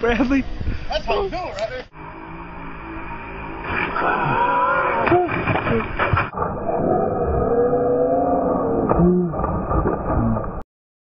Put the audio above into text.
Bradley. That's how you do it, right?